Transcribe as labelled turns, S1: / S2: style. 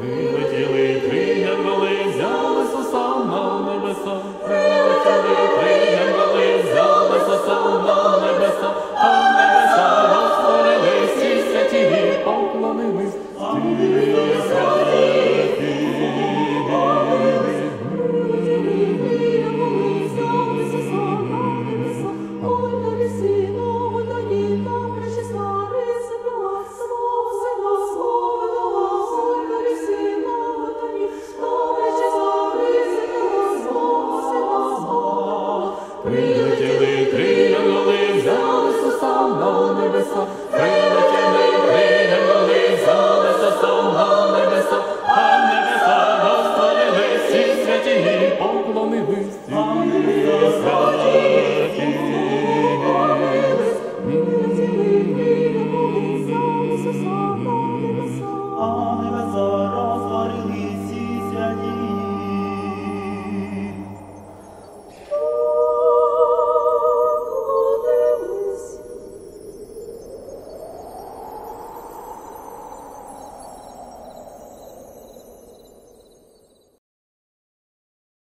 S1: Вилетіли три янголи, взяли Суса на небеса, прилетіли. прилетіли, три ангели, взяли суставно небеса.